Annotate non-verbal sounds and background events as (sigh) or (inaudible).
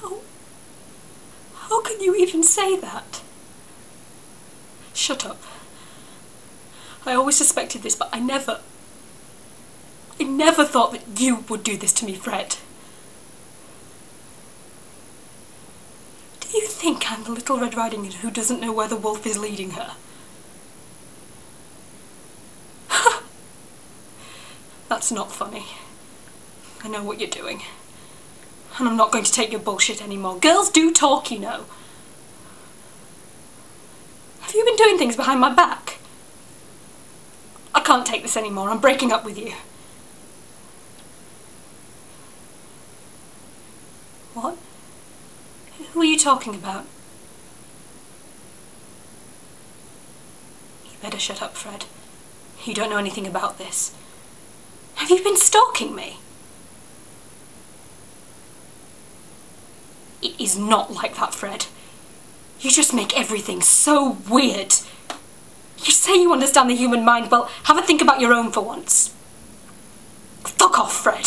How... How can you even say that? Shut up. I always suspected this, but I never... I never thought that you would do this to me, Fred. Do you think I'm the little Red Riding Hood who doesn't know where the wolf is leading her? (laughs) That's not funny. I know what you're doing. And I'm not going to take your bullshit anymore. Girls do talk, you know. Have you been doing things behind my back? I can't take this anymore. I'm breaking up with you. What? Who are you talking about? You better shut up, Fred. You don't know anything about this. Have you been stalking me? It is not like that, Fred. You just make everything so weird. You say you understand the human mind, well, have a think about your own for once. Fuck off, Fred.